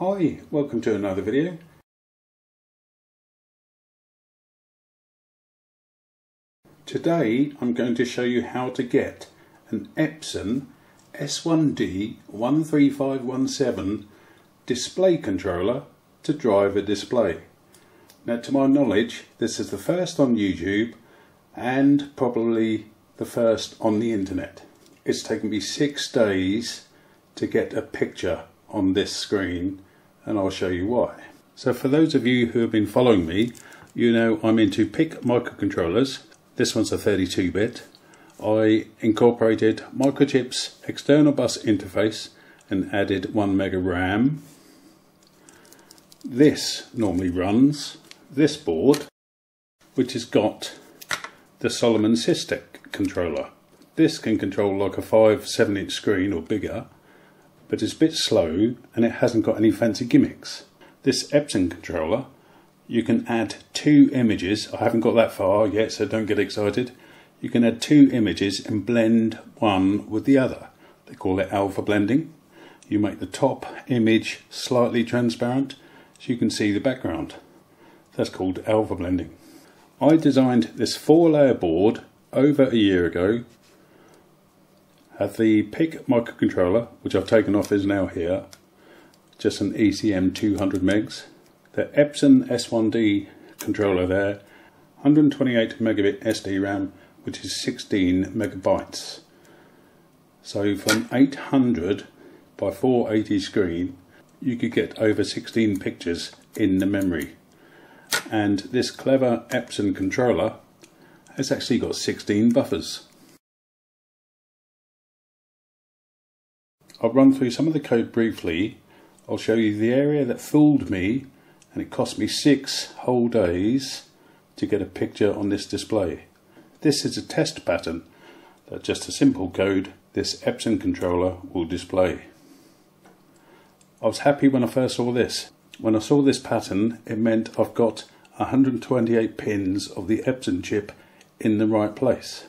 Hi, welcome to another video. Today I'm going to show you how to get an Epson S1D 13517 display controller to drive a display. Now to my knowledge this is the first on YouTube and probably the first on the internet. It's taken me six days to get a picture on this screen and I'll show you why. So for those of you who have been following me, you know I'm into PIC microcontrollers. This one's a 32-bit. I incorporated Microchip's external bus interface and added 1 mega RAM. This normally runs this board, which has got the Solomon SysTech controller. This can control like a 5 7 inch screen or bigger but it's a bit slow and it hasn't got any fancy gimmicks. This Epson controller, you can add two images. I haven't got that far yet, so don't get excited. You can add two images and blend one with the other. They call it alpha blending. You make the top image slightly transparent so you can see the background. That's called alpha blending. I designed this four layer board over a year ago have the PIC microcontroller, which I've taken off is now here, just an ECM 200 megs. The Epson S1D controller there, 128 megabit SD RAM, which is 16 megabytes. So from 800 by 480 screen, you could get over 16 pictures in the memory. And this clever Epson controller has actually got 16 buffers. I'll run through some of the code briefly. I'll show you the area that fooled me and it cost me six whole days to get a picture on this display. This is a test pattern that just a simple code this Epson controller will display. I was happy when I first saw this. When I saw this pattern it meant I've got 128 pins of the Epson chip in the right place.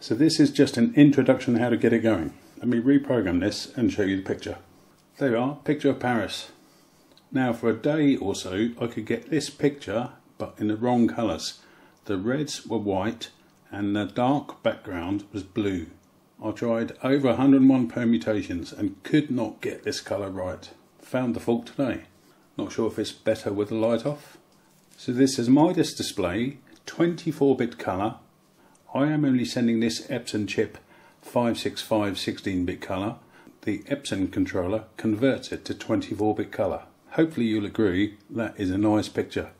So this is just an introduction how to get it going. Let me reprogram this and show you the picture. There you are, picture of Paris. Now for a day or so I could get this picture but in the wrong colours. The reds were white and the dark background was blue. I tried over 101 permutations and could not get this colour right. Found the fault today. Not sure if it's better with the light off. So this is Midas display, 24-bit colour. I am only sending this Epson chip 565 16-bit color, the Epson controller converts it to 24-bit color. Hopefully you'll agree that is a nice picture.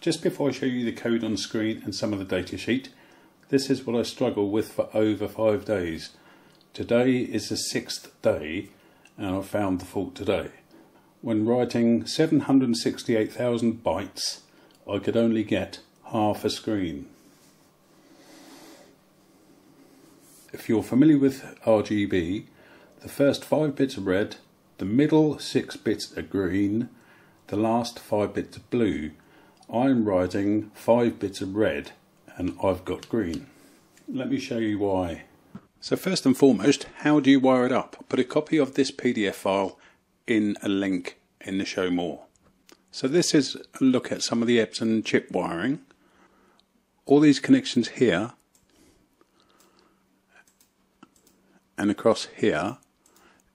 Just before I show you the code on screen and some of the datasheet, this is what I struggle with for over five days. Today is the sixth day and I found the fault today when writing 768,000 bytes, I could only get half a screen. If you're familiar with RGB, the first 5 bits are red, the middle 6 bits are green, the last 5 bits are blue. I'm writing 5 bits of red and I've got green. Let me show you why. So first and foremost, how do you wire it up? Put a copy of this PDF file in a link in the show more. So this is a look at some of the Epson chip wiring. All these connections here and across here,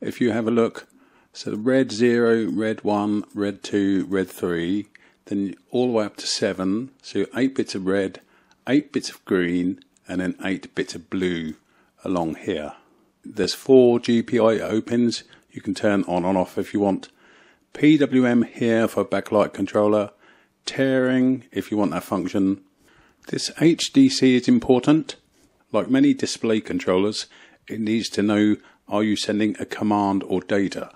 if you have a look, so the red 0, red 1, red 2, red 3, then all the way up to 7, so 8 bits of red, 8 bits of green, and then 8 bits of blue along here. There's four GPIO pins you can turn on and off if you want. PWM here for backlight controller. Tearing if you want that function. This HDC is important. Like many display controllers, it needs to know are you sending a command or data.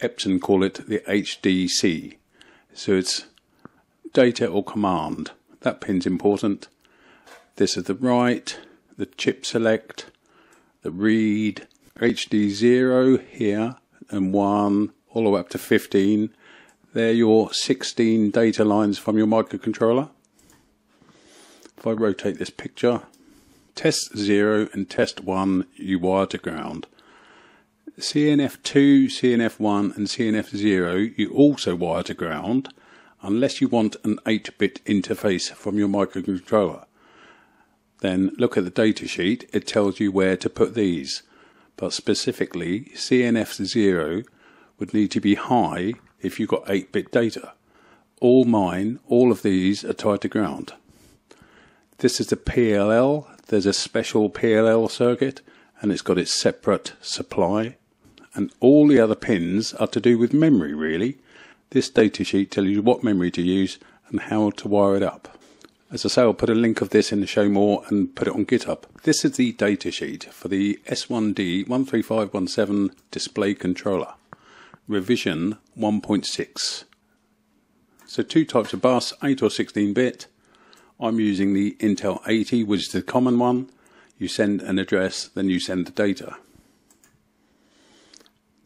Epson call it the HDC. So it's data or command. That pin's important. This is the write, the chip select, the read, HD0 here, and 1 all the way up to 15. They're your 16 data lines from your microcontroller. If I rotate this picture, Test 0 and Test 1 you wire to ground. CNF2, CNF1 and CNF0 you also wire to ground unless you want an 8-bit interface from your microcontroller. Then look at the datasheet, it tells you where to put these. But specifically, CNF0 would need to be high if you've got 8-bit data. All mine, all of these are tied to ground. This is the PLL, there's a special PLL circuit and it's got its separate supply and all the other pins are to do with memory really. This datasheet tells you what memory to use and how to wire it up. As I say, I'll put a link of this in the show more and put it on GitHub. This is the datasheet for the S1D 13517 display controller, revision 1.6. So two types of bus, 8 or 16 bit. I'm using the Intel 80, which is the common one. You send an address, then you send the data.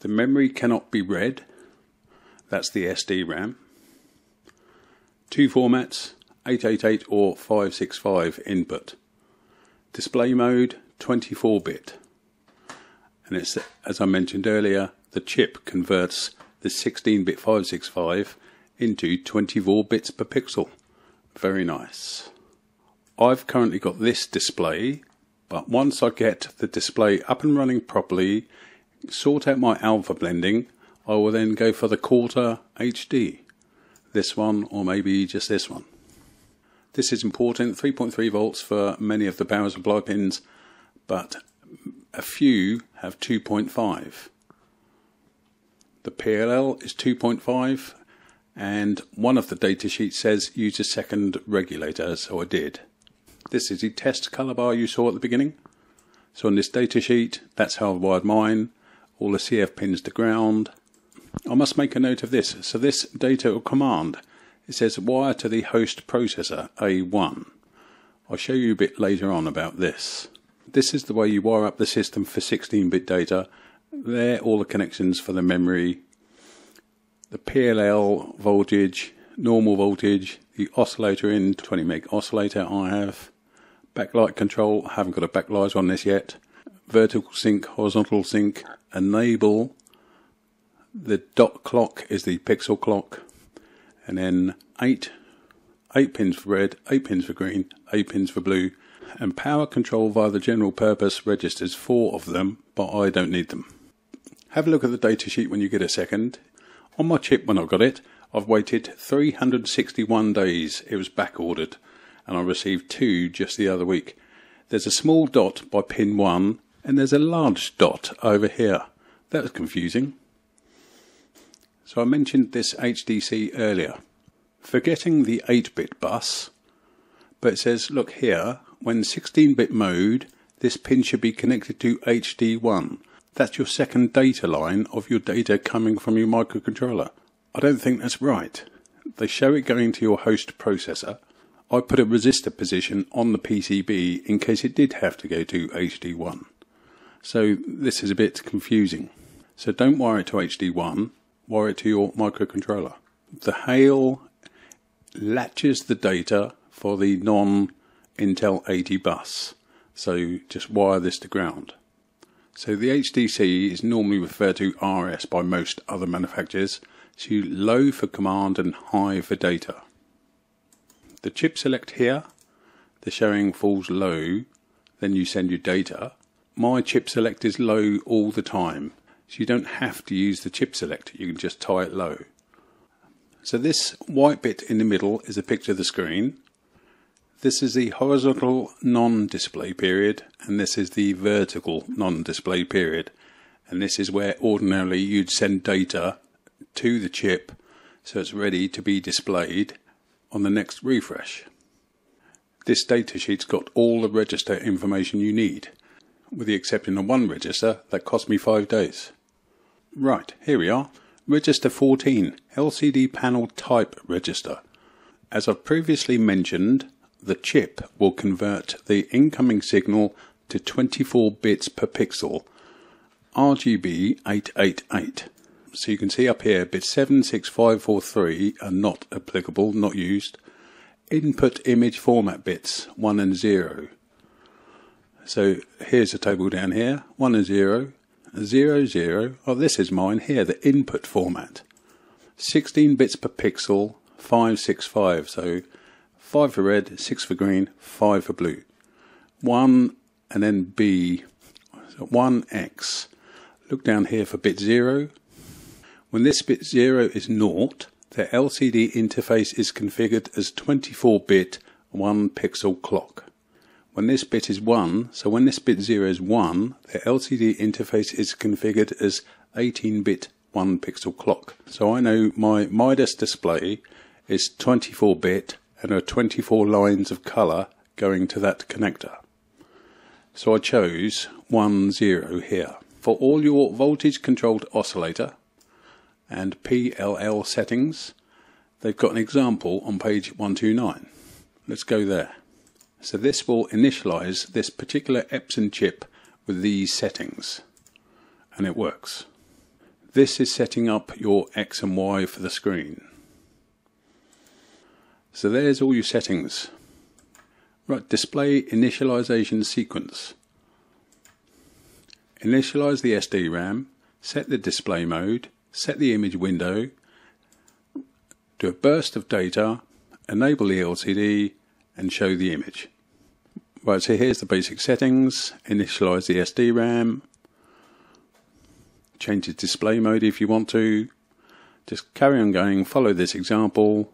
The memory cannot be read. That's the SD RAM. Two formats, 888 or 565 input. Display mode 24 bit. And it's, as I mentioned earlier, the chip converts the 16 bit 565 into 24 bits per pixel. Very nice. I've currently got this display, but once I get the display up and running properly, sort out my alpha blending, I will then go for the quarter HD. This one, or maybe just this one. This is important, 3.3 volts for many of the power supply pins, but a few have 2.5. The PLL is 2.5 and one of the data sheets says use a second regulator, so I did. This is the test color bar you saw at the beginning. So on this data sheet, that's how I've wired mine, all the CF pins to ground. I must make a note of this. So this data or command it says wire to the host processor A1. I'll show you a bit later on about this. This is the way you wire up the system for 16-bit data. There all the connections for the memory, the PLL voltage, normal voltage, the oscillator in, 20 meg oscillator I have, backlight control, haven't got a backlight on this yet, vertical sync, horizontal sync, enable, the dot clock is the pixel clock, and then eight, eight pins for red, eight pins for green, eight pins for blue, and power control via the general purpose registers, four of them, but I don't need them. Have a look at the datasheet when you get a second. On my chip when I got it, I've waited 361 days. It was back ordered, and I received two just the other week. There's a small dot by pin 1, and there's a large dot over here. That was confusing. So I mentioned this HDC earlier. Forgetting the 8-bit bus, but it says, look here, when 16-bit mode, this pin should be connected to HD1. That's your second data line of your data coming from your microcontroller. I don't think that's right. They show it going to your host processor. I put a resistor position on the PCB in case it did have to go to HD1. So this is a bit confusing. So don't wire it to HD1, wire it to your microcontroller. The Hale latches the data for the non Intel 80 bus. So just wire this to ground. So the HDC is normally referred to RS by most other manufacturers. So low for command and high for data. The chip select here, the showing falls low, then you send your data. My chip select is low all the time. So you don't have to use the chip select, you can just tie it low. So this white bit in the middle is a picture of the screen. This is the horizontal non-display period and this is the vertical non-display period. And this is where ordinarily you'd send data to the chip so it's ready to be displayed on the next refresh. This datasheet's got all the register information you need, with the exception of one register that cost me five days. Right, here we are. Register 14, LCD panel type register. As I've previously mentioned, the chip will convert the incoming signal to 24 bits per pixel, RGB 888. So you can see up here, bit 76543 are not applicable, not used. Input image format bits 1 and 0. So here's a table down here, 1 and 0, 0, 0. Oh, this is mine here, the input format. 16 bits per pixel, 565. So 5 for red, 6 for green, 5 for blue. 1 and then B, so 1x. Look down here for bit 0. When this bit 0 is naught, the LCD interface is configured as 24 bit 1 pixel clock. When this bit is 1, so when this bit 0 is 1, the LCD interface is configured as 18 bit 1 pixel clock. So I know my Midas display is 24 bit and there are 24 lines of colour going to that connector. So I chose 1 0 here. For all your voltage controlled oscillator and PLL settings, they've got an example on page 129. Let's go there. So this will initialize this particular Epson chip with these settings and it works. This is setting up your X and Y for the screen. So there's all your settings. Right, display initialization sequence. Initialize the SD RAM, set the display mode, set the image window, do a burst of data, enable the LCD, and show the image. Right, so here's the basic settings. Initialize the SD RAM. Change the display mode if you want to. Just carry on going, follow this example.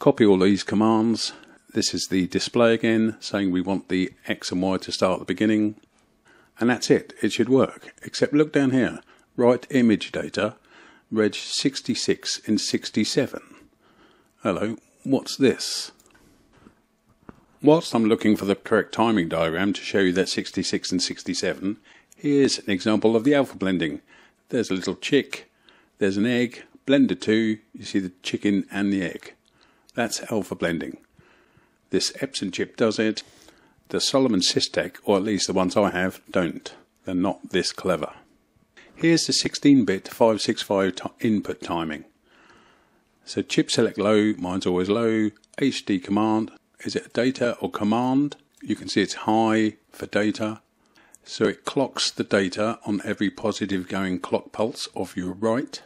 Copy all these commands. This is the display again, saying we want the X and Y to start at the beginning. And that's it, it should work. Except look down here, write image data, reg 66 and 67. Hello, what's this? Whilst I'm looking for the correct timing diagram to show you that 66 and 67, here's an example of the alpha blending. There's a little chick, there's an egg, blend the two, you see the chicken and the egg. That's alpha blending. This Epson chip does it. The Solomon Systech, or at least the ones I have, don't. They're not this clever. Here's the 16-bit 565 input timing. So chip select low, mine's always low, HD command, is it data or command? You can see it's high for data. So it clocks the data on every positive going clock pulse of your write.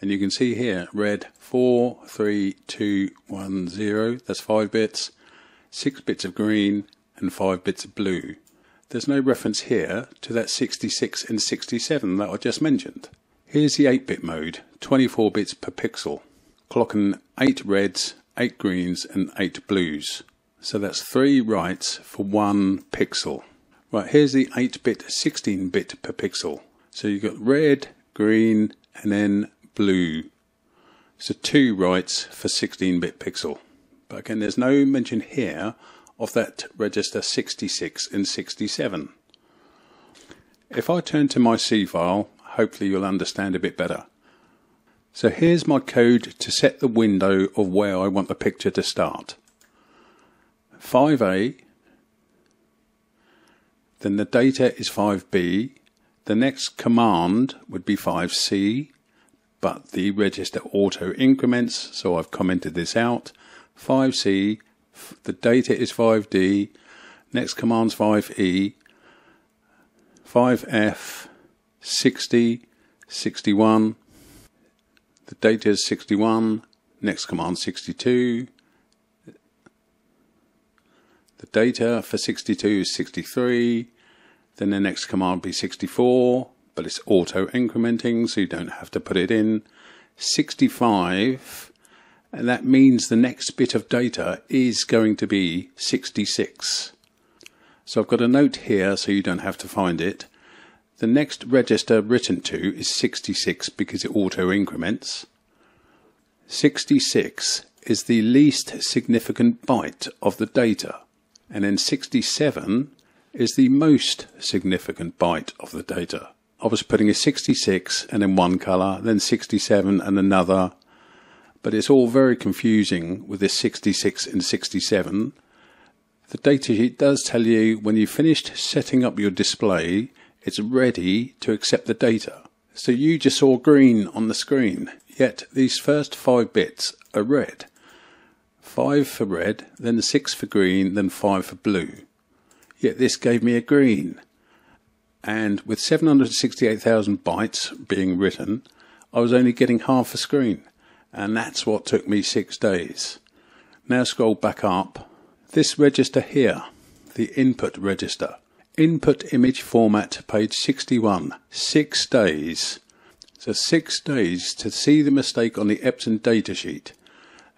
And you can see here, red 4, 3, 2, 1, 0, that's 5 bits, 6 bits of green, and 5 bits of blue. There's no reference here to that 66 and 67 that I just mentioned. Here's the 8 bit mode, 24 bits per pixel, clocking 8 reds, 8 greens and 8 blues. So that's 3 writes for 1 pixel. Right, here's the 8-bit, 16-bit per pixel. So you've got red, green and then blue. So 2 writes for 16-bit pixel. But again, there's no mention here of that register 66 and 67. If I turn to my C file, hopefully you'll understand a bit better. So here's my code to set the window of where I want the picture to start. 5A, then the data is 5B, the next command would be 5C, but the register auto increments, so I've commented this out. 5C, the data is 5D, next command's 5E, 5F, 60, 61, the data is 61, next command 62. The data for 62 is 63. Then the next command be 64, but it's auto incrementing, so you don't have to put it in. 65, and that means the next bit of data is going to be 66. So I've got a note here so you don't have to find it. The next register written to is 66 because it auto increments. 66 is the least significant byte of the data, and then 67 is the most significant byte of the data. I was putting a 66 and then one color, then 67 and another, but it's all very confusing with this 66 and 67. The datasheet does tell you when you've finished setting up your display, it's ready to accept the data. So you just saw green on the screen, yet these first five bits are red. Five for red, then six for green, then five for blue. yet this gave me a green. And with 768,000 bytes being written, I was only getting half a screen. And that's what took me six days. Now scroll back up. This register here, the input register. Input image format, page 61. Six days. So six days to see the mistake on the Epson datasheet.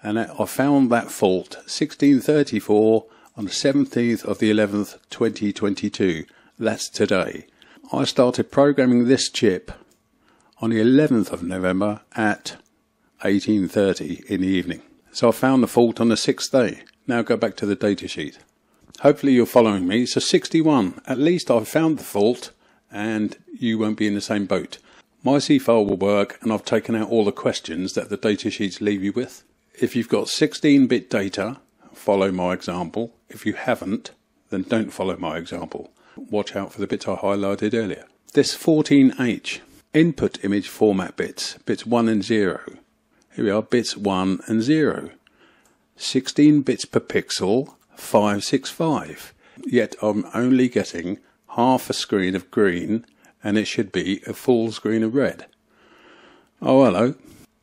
And I found that fault 1634 on the 17th of the 11th, 2022. That's today. I started programming this chip on the 11th of November at 18.30 in the evening. So I found the fault on the sixth day. Now go back to the datasheet. Hopefully you're following me. So 61. At least I've found the fault and you won't be in the same boat. My C file will work and I've taken out all the questions that the datasheets leave you with. If you've got 16-bit data, follow my example. If you haven't, then don't follow my example. Watch out for the bits I highlighted earlier. This 14H, input image format bits, bits 1 and 0. Here we are, bits 1 and 0. 16 bits per pixel, 565. Yet I'm only getting half a screen of green and it should be a full screen of red. Oh hello,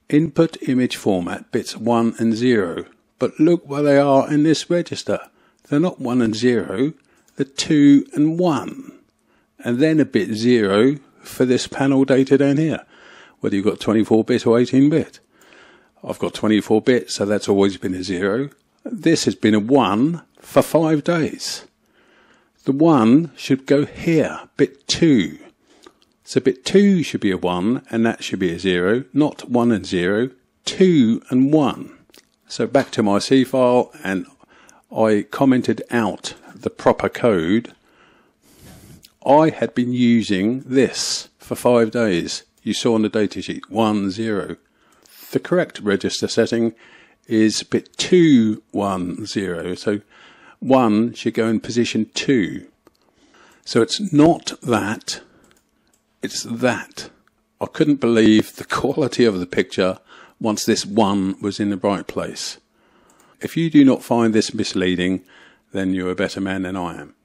Input image format bits 1 and 0. But look where they are in this register. They're not 1 and 0, they're 2 and 1. And then a bit 0 for this panel data down here, whether you've got 24 bit or 18 bit. I've got 24 bit, so that's always been a 0. This has been a 1 for 5 days. The 1 should go here, bit 2. So bit 2 should be a 1 and that should be a 0, not 1 and 0, 2 and 1. So back to my C file and I commented out the proper code. I had been using this for five days. You saw on the datasheet 1, 0. The correct register setting is bit 2, 1, 0. So 1 should go in position 2. So it's not that it's that. I couldn't believe the quality of the picture once this one was in the right place. If you do not find this misleading, then you're a better man than I am.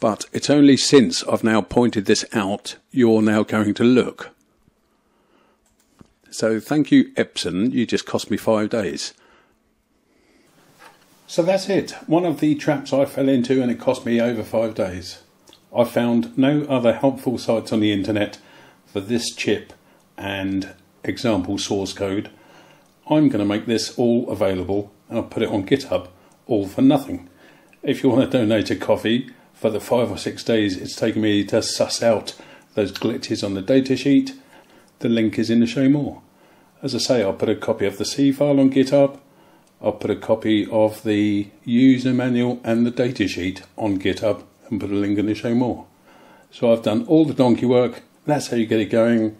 But it's only since I've now pointed this out you're now going to look. So thank you, Epson. You just cost me five days. So that's it. One of the traps I fell into and it cost me over five days. I found no other helpful sites on the internet for this chip and example source code. I'm going to make this all available and I'll put it on GitHub all for nothing. If you want to donate a coffee for the five or six days it's taken me to suss out those glitches on the datasheet, the link is in the show more. As I say, I'll put a copy of the C file on GitHub. I'll put a copy of the user manual and the datasheet on GitHub and put a link in the show more. So I've done all the donkey work. That's how you get it going.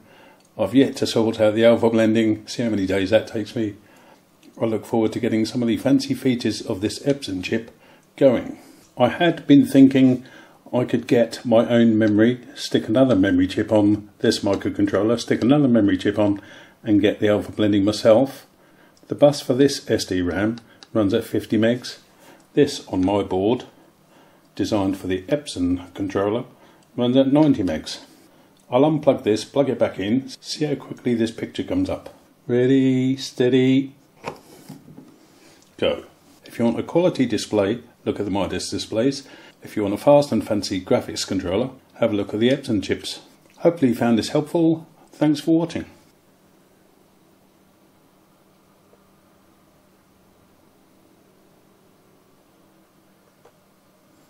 I've yet to sort out the alpha blending, see how many days that takes me. I look forward to getting some of the fancy features of this Epson chip going. I had been thinking I could get my own memory, stick another memory chip on this microcontroller, stick another memory chip on and get the alpha blending myself. The bus for this SD RAM runs at 50 megs. This on my board designed for the Epson controller, runs at 90 megs. I'll unplug this, plug it back in, see how quickly this picture comes up. Ready, steady, go. If you want a quality display, look at the Midas displays. If you want a fast and fancy graphics controller, have a look at the Epson chips. Hopefully you found this helpful. Thanks for watching.